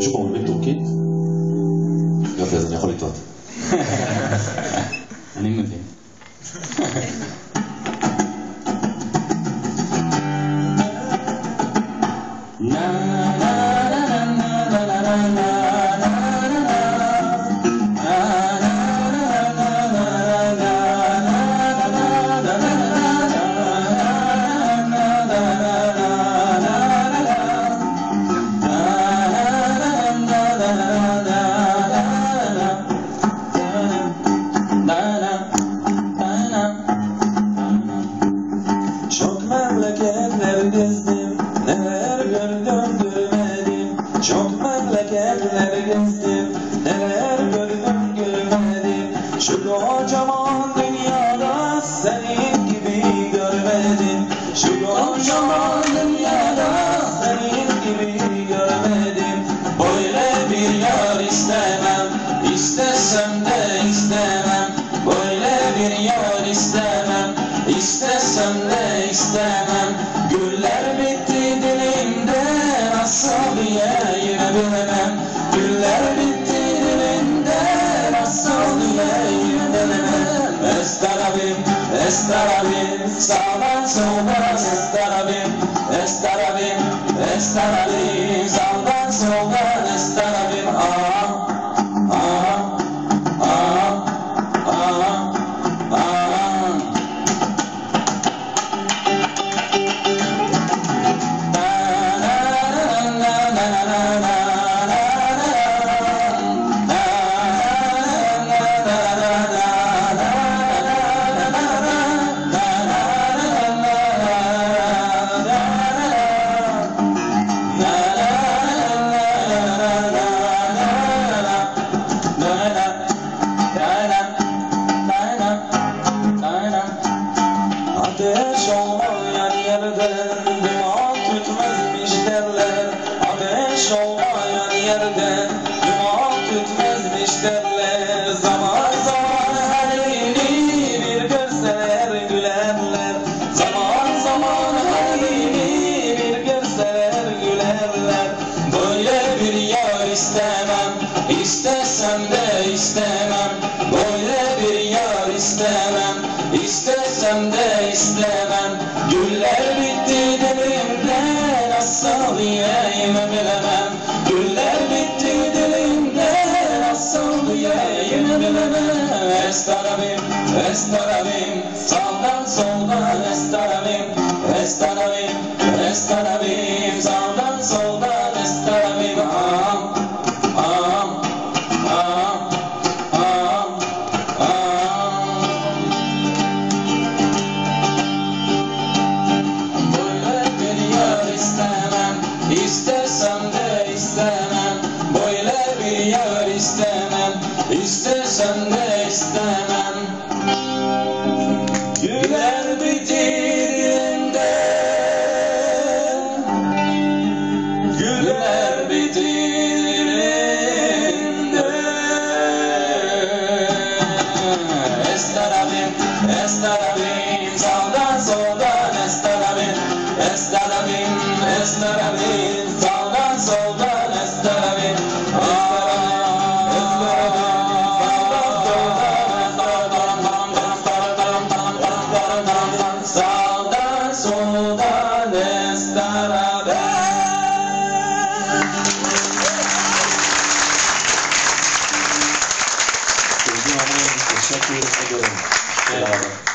שוב פעם, עברית טורקית? יופי, אז אני יכול לטעות. אני מבין. Çok memleketler gezdim, neler gördüm görmedim. Şu kocaman dünyada senin gibi görmedim. Şu kocaman dünyada senin gibi görmedim. Böyle bir yar istemem, istesem de istemem. Böyle bir yar istemem, istesem de istemem. Güller bitti dilimde, nasıl diyeyim bilemem. Estarabim, sağdan soldan estarabim, estarabim, estarabim, sağdan soldan estarabim. Aa, Ateş olmayan yerden duman tütmezmiş derler. Zaman zaman halini bir görseler gülerler. Zaman zaman halini bir görseler gülerler. Böyle bir yar istemem istesem de istemem. Böyle bir yar istemem istesem de istemem. Güller bitti dilimde nasıl diyeyim bilemem Güller bitti dilimde. Nasıl diyeyim bilemem. Estarabim, estarabim Sağdan soldan estarabim. Estarabim, estarabim Sağdan soldan estarabim, sağdan soldan estarabim, sağdan soldan Hanım, teşekkür ederim. Merhaba.